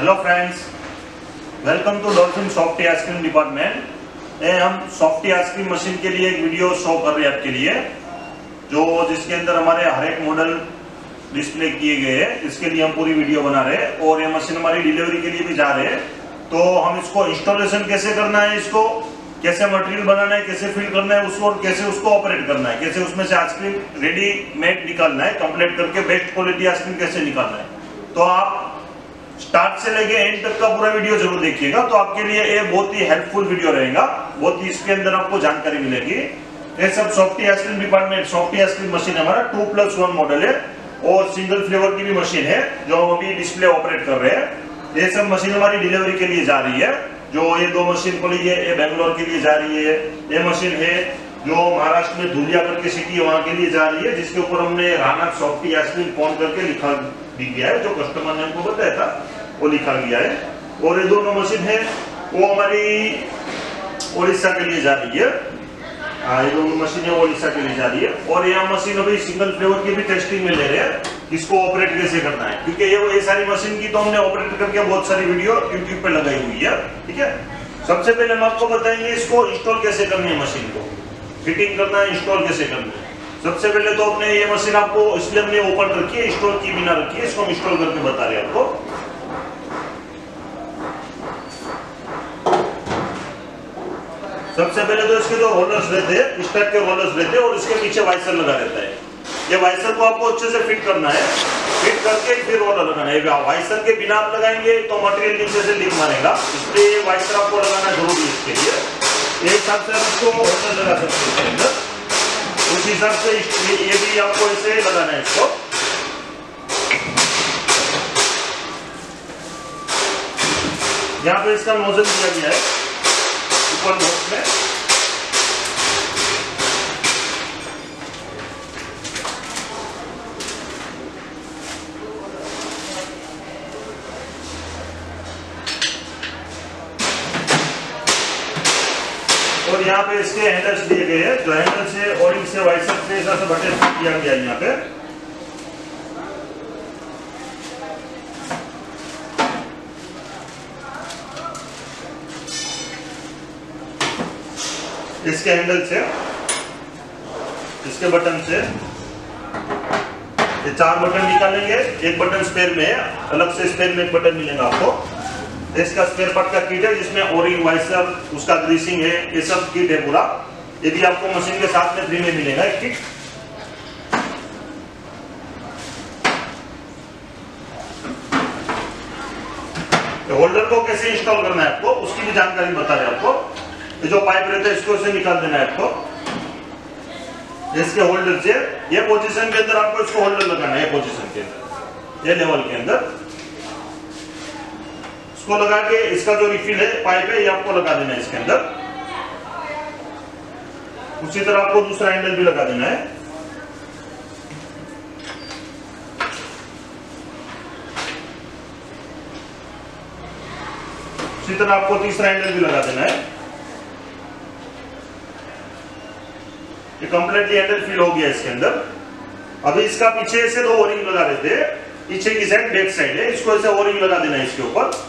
Hello friends welcome to dolphin soft ice cream department ये हम soft ice cream machine के लिए एक वीडियो शो कर रहे हैं आपके लिए, जो जिसके अंदर हमारे हर एक मॉडल डिस्प्ले किए गए हैं। इसके लिए हम पूरी वीडियो बना रहे हैं और ये मशीन हमारी डिलीवरी के लिए भी जा रहे हैं। तो हम इसको इंस्टॉलेशन कैसे करना है इसको, कैसे मटेरियल बनाना है, कैसे फिल करना है उसको और कैसे उसको ऑपरेट करना है, कैसे उसमें से आइसक्रीम रेडी मेड निकालना है कंप्लीट करके बेस्ट क्वालिटी आइसक्रीम कैसे निकालना है। तो आप स्टार्ट से लेके एंड तक का पूरा वीडियो ज़रूर देखिएगा। तो आपके लिए ये बहुत ही हेल्पफुल वीडियो रहेगा। बहुत ही इसके अंदर आपको जानकारी मिलेगी। ये सब softy ice cream department softy ice cream machine हमारा टू प्लस वन मॉडल है और सिंगल फ्लेवर की भी मशीन है, जो हम अभी डिस्प्ले ऑपरेट कर रहे हैं। ये सब मशीन हमारी डिलीवरी के लिए जा रही है। जो ये दो मशीन खुली है ये बेंगलोर के लिए जा रही है, ये मशीन है जो महाराष्ट्र में धुलिया करके सिटी है, वहाँ के लिए जा रही है, जिसके ऊपर हमने राना सॉफ्टी आइसक्रीम फ़ोन करके लिखा भी गया है, जो कस्टमर ने हमको बताया था, वो लिखा गया है। और ये दोनों मशीन है, वो हमारी उड़ीसा के लिए जा रही है। ये दोनों मशीन है उड़ीसा के लिए जा रही है। और यह मशीन अभी सिंगल फ्लेवर की भी टेस्टिंग में ले रहे हैं इसको ऑपरेट कैसे करना है। क्योंकि ये ये सारी मशीन की तो हमने ऑपरेट करके बहुत सारी वीडियो यूट्यूब पे लगाई हुई है, ठीक है? सबसे पहले हम आपको बताएँगे इसको इंस्टॉल कैसे करनी है मशीन को। फिटिंग करना है इंस्टॉल कैसे करना है? सबसे पहले तो अपने ये मशीन आपको इसलिए हमने ओपन रखी है इंस्टॉल की बिना रखी है, इसको हम इंस्टॉल करके बता रहे हैं आपको। सबसे पहले तो इसके जो तो रोलर्स रहते हैं, इस टाइप के रोलर्स रहते हैं और इसके पीछे वाइसर लगा रहता है। ये वाइसर को आपको अच्छे से फिट करना है। फिट करके फिर रोलर लगाना है। वाइसर के बिना आप लगाएँगे तो मटेरियल नीचे से लीक मारेगा। इसलिए वाइसर आपको लगाना ज़रूरी है इसके लिए। एक हिसाब से इसको होल्डर लगा सकते हैं अंदर उस हिसाब से ये भी आपको ऐसे लगाना है इसको यहाँ पे इसका नोजल दिया गया है ऊपर नोट में और यहाँ पे इसके हैंडल्स दिए गए हैं, जो हैंडल से ओरिंग से वाइसर से ऐसा सब अटैच किया गया है यहाँ पे। इसके हैंडल से इसके बटन से ये चार बटन निकालेंगे, एक बटन स्पेयर में है, अलग से स्पेयर में एक बटन मिलेगा आपको। इसका स्पेयर पार्ट का किट है, जिसमें ओरिंग वाइसर उसका ग्रीसिंग है, ये सब किट है पूरा। ये भी आपको मशीन के साथ में फ्री में मिलेगा एक किट होल्डर को कैसे इंस्टॉल करना है आपको, उसकी भी जानकारी बता रहे आपको। ये जो पाइप रहता है, इसको से निकाल देना है आपको। इसके होल्डर से, ये पोजीशन के अंदर आपको इसको होल्डर लगाना है पोजीशन के अंदर, ये लेवल के अंदर। इसको लगा के इसका जो रिफिल है पाइप है, ये आपको लगा देना है इसके अंदर। उसी तरह आपको दूसरा हैंडल भी लगा देना है। उसी तरह आपको तीसरा हैंडल भी लगा देना है। ये कंप्लीटली हैंडल फिल हो गया इसके अंदर। अभी इसका पीछे से दो ओरिंग लगा देते हैं। पीछे की साइड बैक साइड है। इसको ऐसे ओरिंग लगा देना है इसके ऊपर।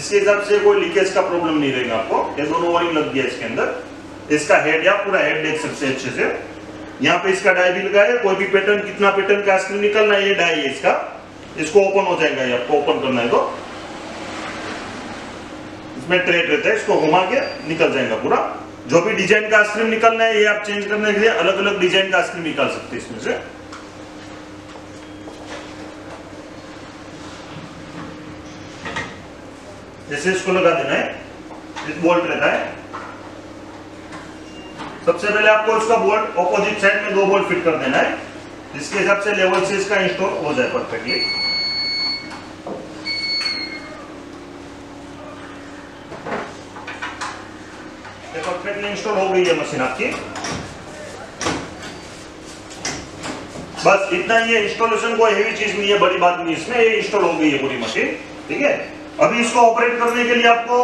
जिसके हिसाब से कोई लीकेज का प्रॉब्लम नहीं रहेगा आपको। ये दोनों ओरिंग लग गया इसके अंदर। इसका हेड या पूरा हेड देख सकते हैं अच्छे से। यहाँ पे इसका डाई भी लगा है। कोई भी पैटर्न कितना पैटर्न का आइसक्रीम निकलना है, ये डाई है इसका। इसको ओपन हो जाएगा ये आपको ओपन करना है तो। इसमें ट्रेड रहता है, इसको घुमा के निकल जाएगा पूरा। जो भी डिज़ाइन का आइसक्रीम निकलना है, ये आप चेंज करने के लिए अलग अलग डिज़ाइन का आइसक्रीम निकाल सकते हैं इसमें से। जैसे इसको लगा देना है बोल्ट रहता है। सबसे पहले आपको इसका बोल्ट ऑपोजिट साइड में दो बोल्ट फिट कर देना है, जिसके हिसाब से लेवल से इसका इंस्टॉल हो जाए परफेक्टली परफेक्टली इंस्टॉल हो गई है मशीन आपकी। बस इतना ही है इंस्टॉलेशन कोई हेवी चीज़ नहीं है, बड़ी बात नहीं, इसमें ये इंस्टॉल हो गई है पूरी मशीन ठीक है? अभी इसको ऑपरेट करने के लिए आपको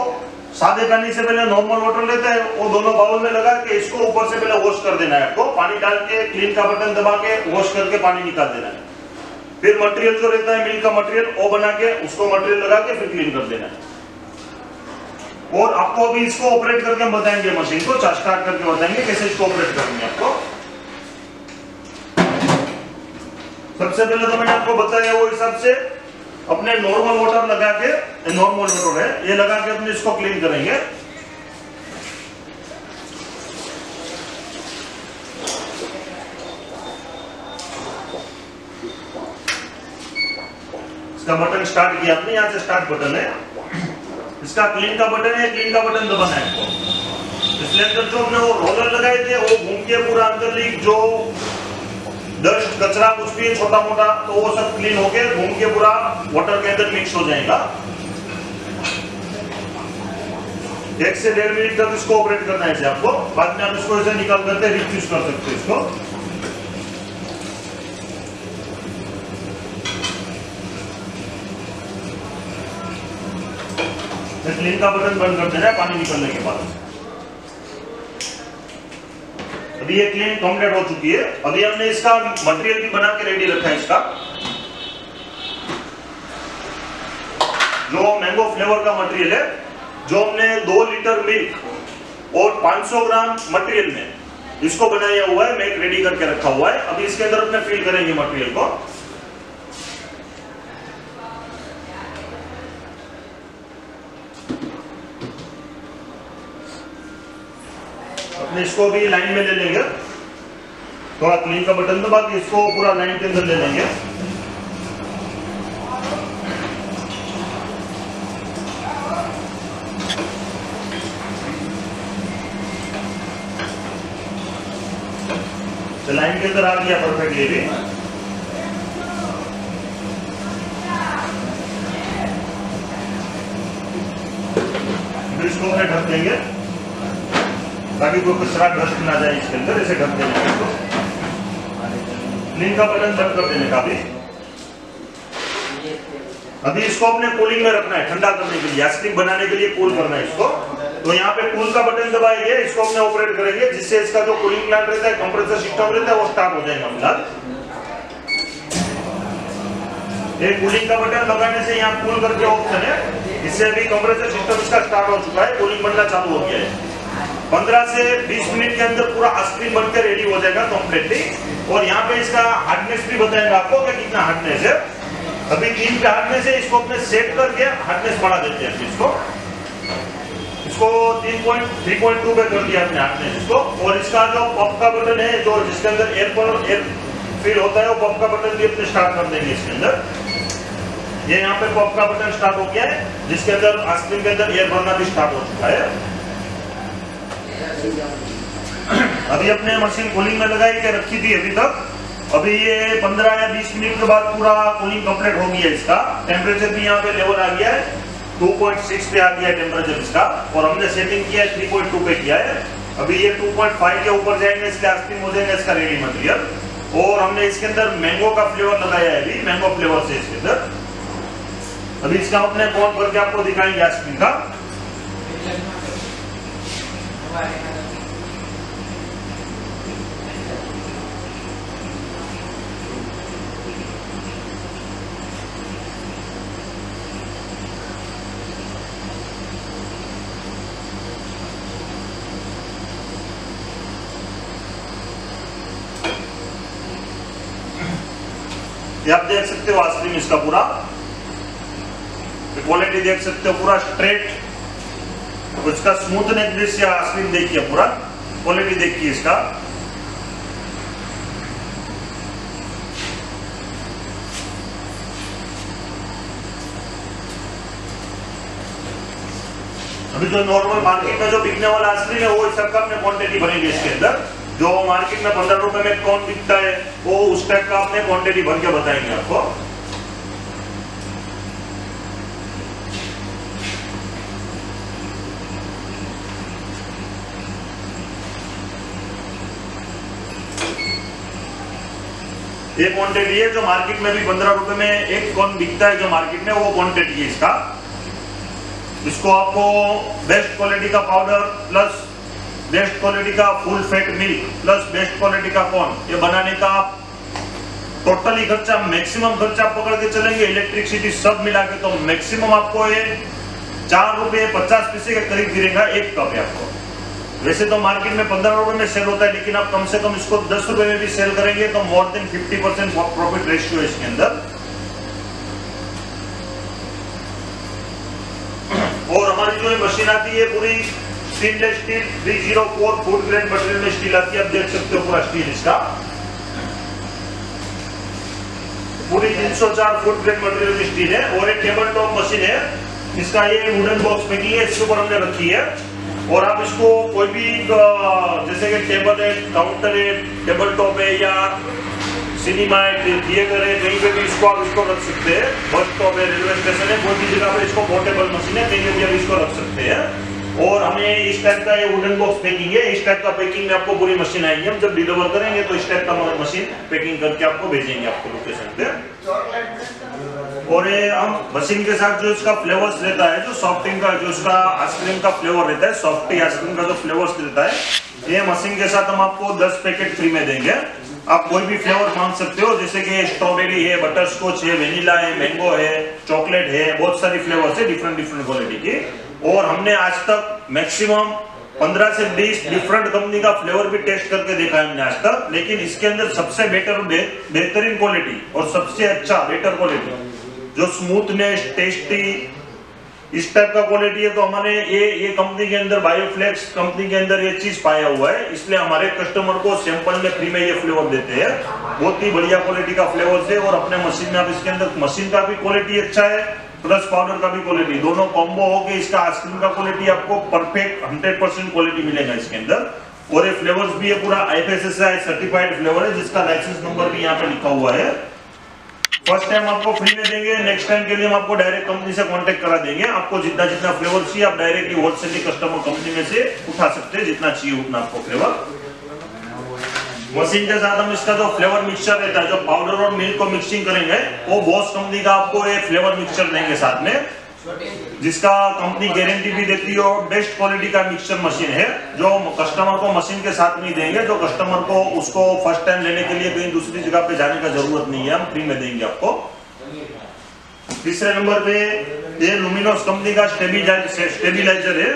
सादे पानी से पहले नॉर्मल वाटर लेते हैं, वो दोनों बाउल में लगा के इसको ऊपर से पहले वॉश कर देना है आपको। पानी डाल के क्लीन का बटन दबा के वॉश करके पानी निकाल देना है। फिर मटेरियल जो रहता है मिल्क का मटेरियल वो बना के उसको मटेरियल लगा के फिर क्लीन कर देना है। और आपको अभी इसको ऑपरेट करके हम बताएँगे मशीन को स्टार्ट करके बताएँगे कैसे इसको ऑपरेट करेंगे आपको। सबसे पहले तो मैंने आपको बताया वो हिसाब से अपने नॉर्मल वाटर लगा के नॉर्मल वाटर है, ये लगा के अपने इसको क्लीन करेंगे। इसका बटन स्टार्ट किया आपने, यहाँ से स्टार्ट बटन है। इसका क्लीन का बटन है क्लीन का बटन दबाना है। इसलिए अंदर जो हमने वो रोलर लगाए थे, वो घूम के पूरा अंदर लीक जो डस्ट कचरा कुछ भी छोटा मोटा तो वो सब क्लीन होके घूम के पूरा वाटर के अंदर मिक्स हो जाएगा। एक से डेढ़ मिनट तक इसको ऑपरेट करना है आपको। बाद में आप इसको ऐसे निकाल करके रिफ्यूज कर सकते हो इसको। क्लीन का बटन बंद कर देना है, पानी निकलने के बाद। अभी ये क्लीन कंप्लीट हो चुकी है। अभी हमने इसका मटेरियल भी बना के रेडी रखा है इसका। जो मैंगो फ्लेवर का मटेरियल है, जो हमने दो लीटर मिल्क और 500 ग्राम मटेरियल में इसको बनाया हुआ है मैं रेडी करके रखा हुआ है। अभी इसके अंदर अपने फिल करेंगे मटेरियल को। अपने इसको भी लाइन में ले लेंगे। थोड़ा क्लीन का बटन दबा के इसको पूरा लाइन के अंदर ले लेंगे। तो लाइन के अंदर आ गया परफेक्टली भी। इसको ढक देंगे। ताकि कोई कचरा डस्ट ना जाए इसके अंदर ऐसे ढक देने का क्लीन का बटन बंद कर देने का भी अभी इसको अपने कूलिंग में रखना है ठंडा करने के लिए आइसक्रीम बनाने के लिए कूल करना है इसको तो यहाँ पे कूल का बटन दबाएँगे इसको अपने ऑपरेट करेंगे जिससे इसका जो कूलिंग प्लांट रहता है कंप्रेसर सिस्टम रहता है वो स्टार्ट हो जाएगा फ़िलहाल ये कूलिंग का बटन लगाने से यहाँ कूल करके ऑप्शन है इससे अभी कंप्रेसर सिस्टम इसका स्टार्ट हो चुका है कूलिंग बनना चालू हो गया है 15 से 20 मिनट के अंदर पूरा आइसक्रीम बनकर रेडी हो जाएगा कम्प्लीटली और यहाँ पे इसका हार्डनेस भी बताएँगे आपको कि कितना हार्डनेस है। अभी तीन पे हार्डनेस है, इसको अपने सेट करके हार्डनेस बढ़ा देते हैं इसको। इसको 3.3.2 पे कर दिया अपने हार्डनेस इसको। और इसका जो पप का बटन है, जो जिसके अंदर एयर पर एयर फील होता है, वो पप का बटन भी अपने स्टार्ट कर देंगे इसके अंदर। ये यहाँ पे पप का बटन स्टार्ट हो गया है, जिसके अंदर आइसक्रीम के अंदर एयर भरना भी स्टार्ट हो चुका है। अभी अपने मशीन कूलिंग में लगाई के रखी थी अभी तक। अभी ये 15 या 20 मिनट के बाद पूरा कूलिंग कंप्लीट हो गया इसका। टेम्परेचर भी यहाँ पे लेवल आ गया है। 2.6 पे आ गया टेम्परेचर इसका। और हमने सेटिंग किया है 3.2 पे किया है। अभी ये 2.5 के ऊपर जाएँगे, इसके आइसक्रीम हो जाएँगे इसका रेडी मटेरियल और हमने इसके अंदर मैंगो का फ्लेवर लगाया है अभी मैंगो फ्लेवर से इसके अंदर। अभी इसका अपने कौन करके आपको दिखाएँगे आइसक्रीम का। ये आप देख सकते हो आइसक्रीम इसका पूरा। क्वालिटी देख सकते हो पूरा स्ट्रेट उसका स्मूथनेस भी आइसक्रीम देखिए पूरा। क्वालिटी देखिए इसका। अभी जो नॉर्मल मार्केट में जो बिकने वाला आइसक्रीम है, वो सबका अपने क्वांटिटी बनेगी इसके अंदर। जो मार्केट में पंद्रह रुपए में कौन बिकता है, वो उस टाइप का आपने क्वांटिटी भर के बताएँगे आपको। ये क्वांटिटी है जो मार्केट में भी पंद्रह रुपए में एक कौन बिकता है जो मार्केट में, वो क्वांटिटी है इसका। इसको आपको बेस्ट क्वालिटी का पाउडर प्लस बेस्ट क्वालिटी का full fat milk plus best quality का कॉर्न ये बनाने का आप टोटली खर्चा मैक्सिमम खर्चा पकड़ के चलेंगे इलेक्ट्रिसिटी सब मिला के तो मैक्सिमम आपको ये चार रुपए पचास पैसे के करीब गिरेगा एक कप है आपको। वैसे तो मार्केट में पंद्रह रुपए में सेल होता है, लेकिन आप कम से कम इसको दस रुपए में भी सेल करेंगे तो more than fifty percent profit ratio है इसके अंदर। और हमारी जो मशीन आती है पूरी stainless steel 304 food grade material में स्टील आती है। आप देख सकते हो पूरा स्टील इसका। पूरी 304 फुट ग्रेड मटेरियल की स्टील है और एक टेबल टॉप मशीन है। इसका ये वुडन बॉक्स पैकिंग है, इसके ऊपर हमने रखी है। और आप इसको कोई भी जैसे कि टेबल है काउंटर है टेबल टॉप है या सिनेमा है थिएटर है, कहीं पे भी इसको आप इसको रख सकते हैं। बस स्टॉप है रेलवे स्टेशन है, कोई भी जगह पे इसको पोर्टेबल मशीन है, कहीं पे भी आप इसको रख सकते हैं। और हमें इस टाइप का ये वुडन बॉक्स पैकिंग है, इस टाइप का पैकिंग में आपको पूरी मशीन आएगी। हम जब डिलीवर करेंगे तो इस टाइप का मशीन पैकिंग करके आपको भेजेंगे आपको लोकेशन पे। और ये हम मशीन के साथ जो इसका फ्लेवर्स रहता है, जो सॉफ्टिंग का, जो इसका आइसक्रीम का फ्लेवर रहता है सॉफ्टी आइसक्रीम का जो फ्लेवर्स रहता है, ये मशीन के साथ हम आपको 10 पैकेट फ्री में देंगे। आप कोई भी फ्लेवर मांग सकते हो, जैसे कि स्ट्रॉबेरी है बटर स्कॉच है वेनिला है मैंगो है चॉकलेट है, बहुत सारी फ्लेवर्स है डिफरेंट डिफरेंट क्वालिटी की। और हमने आज तक मैक्सिमम 15 से 20 डिफरेंट कंपनी का फ्लेवर भी टेस्ट करके देखा है हमने आज तक। लेकिन इसके अंदर सबसे बेटर बेहतरीन क्वालिटी और सबसे अच्छा बेटर क्वालिटी जो स्मूथनेस टेस्टी इस टाइप का क्वालिटी है तो हमारे ये ये कंपनी के अंदर बायोफ्लेक्स कंपनी के अंदर ये चीज़ पाया हुआ है। इसलिए हमारे कस्टमर को सैंपल में फ्री में ये फ्लेवर देते हैं। बहुत ही बढ़िया क्वालिटी का फ्लेवर है और अपने मशीन में आप इसके अंदर मशीन का भी क्वालिटी अच्छा है। प्लस पाउडर का भी क्वालिटी दोनों कॉम्बो हो गए इसका आइसक्रीम का क्वालिटी आपको परफेक्ट हंड्रेड परसेंट क्वालिटी मिलेगा इसके अंदर। और ये फ्लेवर्स भी है पूरा आईएफएसएसआई सर्टिफाइड फ्लेवर है जिसका लाइसेंस नंबर भी यहाँ पे लिखा हुआ है। फ़र्स्ट टाइम आपको फ्री में देंगे नेक्स्ट टाइम के लिए हम आपको डायरेक्ट कंपनी से कांटेक्ट करा देंगे। आपको जितना जितना फ्लेवर चाहिए, आप डायरेक्टली होलसेल कस्टमर कंपनी में से उठा सकते हैं, जितना चाहिए उतना आपको फ्लेवर मशीन के साथ हम इसका जो फ्लेवर मिक्सचर रहता है, जो पाउडर और मिल्क को मिक्सिंग करेंगे, वो बॉस कंपनी का आपको एक फ्लेवर मिक्सचर देंगे साथ में, जिसका कंपनी गारंटी भी देती है और बेस्ट क्वालिटी का मिक्सचर मशीन है, जो कस्टमर को मशीन के साथ नहीं देंगे, जो कस्टमर को उसको फ़र्स्ट टाइम लेने के लिए कहीं दूसरी जगह पे जाने का ज़रूरत नहीं है, हम फ्री में देंगे आपको। तीसरे नंबर पे ये लुमिनोस कंपनी का स्टेबिलाईजर है।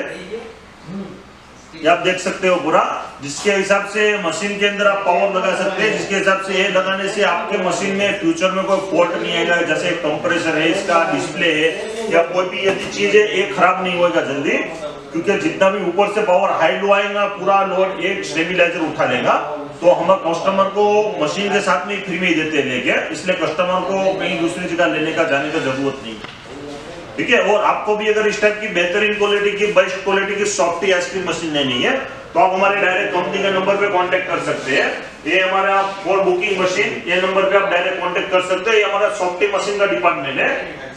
आप देख सकते हो पूरा जिसके हिसाब से मशीन के अंदर आप पावर लगा सकते हैं, जिसके हिसाब से ये लगाने से आपके मशीन में फ्यूचर में कोई फॉल्ट नहीं आएगा, जैसे कंप्रेसर है, इसका डिस्प्ले है, या कोई भी यदि चीज़ है, ये खराब नहीं होगा जल्दी, क्योंकि जितना भी ऊपर से पावर हाई लो आएगा, पूरा लोड एक स्टेबिलाईजर उठा लेगा। तो हम कस्टमर को मशीन के साथ में फ्री में ही देते हैं लेके, इसलिए कस्टमर को कहीं दूसरी जगह लेने का जाने का ज़रूरत नहीं। ठीक है? और आपको भी अगर इस टाइप की बेहतरीन क्वालिटी की बेस्ट क्वालिटी की सॉफ्टी आइसक्रीम मशीन लेनी है तो आप हमारे डायरेक्ट कंपनी के नंबर पे कांटेक्ट कर सकते हैं। ये हमारा फॉर बुकिंग मशीन ये नंबर पे आप डायरेक्ट कांटेक्ट कर सकते हैं। ये हमारा सॉफ्टी मशीन का डिपार्टमेंट है।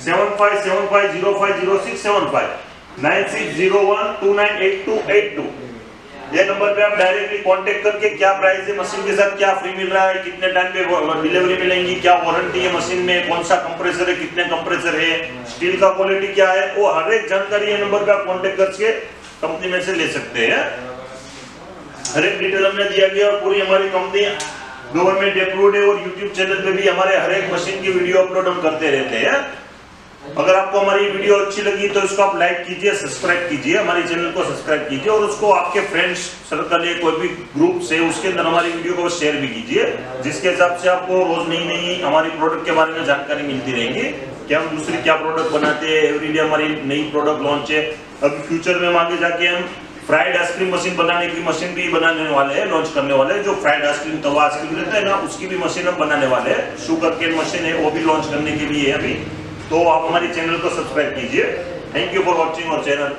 Seven five seven five zero five zero six seven five nine six zero one two nine eight two eight two ये नंबर पे आप डायरेक्टली कांटेक्ट करके क्या प्राइस है मशीन के साथ क्या फ्री मिल रहा है, कितने टाइम पे डिलीवरी मिलेंगी, क्या वारंटी है मशीन में, कौन सा कंप्रेसर है, कितने कंप्रेसर है स्टील का क्वालिटी क्या है, वो हर एक जानकारी ये नंबर पे आप कांटेक्ट करके कंपनी में से ले सकते हैं। हर एक डिटेल हमने दिया गया और पूरी हमारी कंपनी गवर्नमेंट अप्रूव्ड है और यूट्यूब चैनल पे भी हमारे हर एक मशीन की वीडियो अपलोड हम करते रहते हैं। अगर आपको हमारी वीडियो अच्छी लगी तो इसको आप लाइक कीजिए सब्सक्राइब कीजिए, हमारे चैनल को सब्सक्राइब कीजिए और उसको आपके फ्रेंड्स सर्कल है कोई भी ग्रुप से उसके अंदर हमारी वीडियो को शेयर भी कीजिए, जिसके हिसाब से आपको रोज नई नई हमारी प्रोडक्ट के बारे में जानकारी मिलती रहेगी कि हम दूसरी क्या प्रोडक्ट बनाते हैं एवरी डे हमारी नई प्रोडक्ट लॉन्च है। अभी फ्यूचर में हम आगे जाके हम फ्राइड आइसक्रीम मशीन बनाने की मशीन भी बनाने वाले हैं लॉन्च करने वाले हैं, जो फ्राइड आइसक्रीम तवा आइसक्रीम रहता है ना, उसकी भी मशीन हम बनाने वाले हैं। शुगर केन मशीन है, वो भी लॉन्च करने के लिए अभी। तो आप हमारे चैनल को सब्सक्राइब कीजिए। थैंक यू फॉर वॉचिंग और चैनल